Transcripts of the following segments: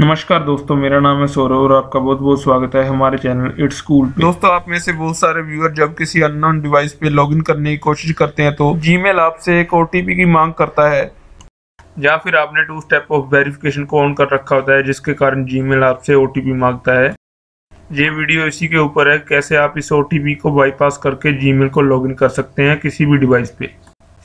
नमस्कार दोस्तों, मेरा नाम है सौरभ और आपका बहुत बहुत स्वागत है हमारे चैनल इट्स स्कूल पे। दोस्तों, आप में से बहुत सारे व्यूअर जब किसी अननोन डिवाइस पे लॉगिन करने की कोशिश करते हैं तो जीमेल आपसे एक ओटीपी की मांग करता है। या फिर आपने टू स्टेप ऑफ़ वेरिफिकेशन को ऑन कर रखा होता है, जिसके कारण जीमेल आपसे ओटीपी माँगता है। ये वीडियो इसी के ऊपर है, कैसे आप इस ओटीपी को बाईपास करके जीमेल को लॉगिन कर सकते हैं किसी भी डिवाइस पे।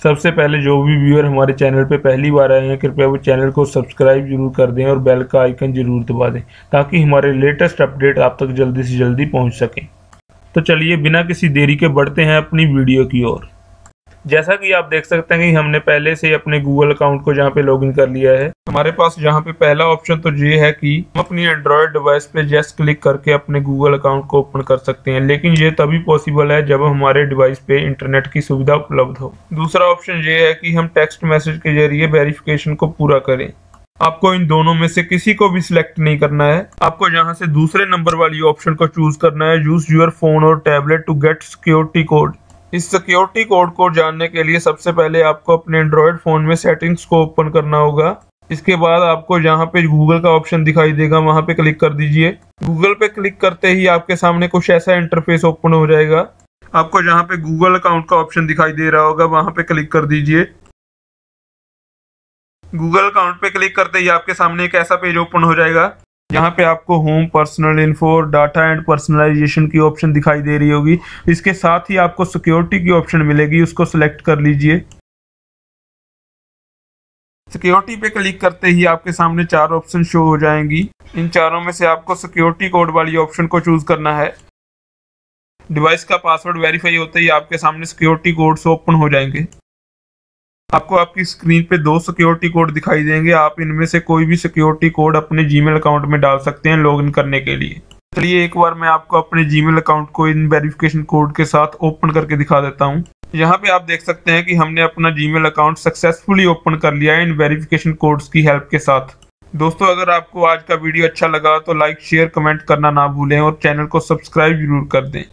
सबसे पहले जो भी व्यूअर हमारे चैनल पर पहली बार आए हैं, कृपया वो चैनल को सब्सक्राइब ज़रूर कर दें और बेल का आइकन ज़रूर दबा दें, ताकि हमारे लेटेस्ट अपडेट आप तक जल्दी से जल्दी पहुँच सकें। तो चलिए, बिना किसी देरी के बढ़ते हैं अपनी वीडियो की ओर। जैसा कि आप देख सकते हैं कि हमने पहले से अपने गूगल अकाउंट को जहाँ पे लॉगिन कर लिया है। हमारे पास यहाँ पे पहला ऑप्शन तो ये है कि हम अपनी एंड्रॉयड डिवाइस पे जस्ट क्लिक करके अपने गूगल अकाउंट को ओपन कर सकते हैं, लेकिन ये तभी पॉसिबल है जब हमारे डिवाइस पे इंटरनेट की सुविधा उपलब्ध हो। दूसरा ऑप्शन ये है कि हम टेक्स्ट मैसेज के ज़रिए वेरिफिकेशन को पूरा करें। आपको इन दोनों में से किसी को भी सिलेक्ट नहीं करना है। आपको यहाँ से दूसरे नंबर वाली ऑप्शन को चूज़ करना है यूज़ यूर फ़ोन और tablet to get security code इस सिक्योरिटी कोड को जानने के लिए सबसे पहले आपको अपने एंड्रॉयड फ़ोन में सेटिंग्स को ओपन करना होगा। इसके बाद आपको जहाँ पे गूगल का ऑप्शन दिखाई देगा, वहाँ पे क्लिक कर दीजिए। गूगल पे क्लिक करते ही आपके सामने कुछ ऐसा इंटरफेस ओपन हो जाएगा। आपको जहाँ पे गूगल अकाउंट का ऑप्शन दिखाई दे रहा होगा, वहाँ पे क्लिक कर दीजिए। गूगल अकाउंट पे क्लिक करते ही आपके सामने एक ऐसा पेज ओपन हो जाएगा। यहाँ पे आपको home personal info data and personalization की ऑप्शन दिखाई दे रही होगी। इसके साथ ही आपको सिक्योरिटी की ऑप्शन मिलेगी, उसको सिलेक्ट कर लीजिए। सिक्योरिटी पे क्लिक करते ही आपके सामने चार ऑप्शन शो हो जाएँगी। इन चारों में से आपको सिक्योरिटी कोड वाली ऑप्शन को चूज़ करना है। डिवाइस का पासवर्ड वेरीफाई होते ही आपके सामने सिक्योरिटी कोड्स ओपन हो जाएँगे। आपको आपकी स्क्रीन पे दो सिक्योरिटी कोड दिखाई देंगे। आप इनमें से कोई भी सिक्योरिटी कोड अपने जीमेल अकाउंट में डाल सकते हैं लॉगिन करने के लिए। चलिए एक बार मैं आपको अपने जीमेल अकाउंट को इन वेरिफिकेशन कोड के साथ ओपन करके दिखा देता हूँ। यहाँ पे आप देख सकते हैं कि हमने अपना जीमेल अकाउंट सक्सेसफुली ओपन कर लिया है इन वेरिफिकेशन कोड्स की हेल्प के साथ। दोस्तों, अगर आपको आज का वीडियो अच्छा लगा तो लाइक शेयर कमेंट करना ना भूलें और चैनल को सब्सक्राइब ज़रूर कर दें।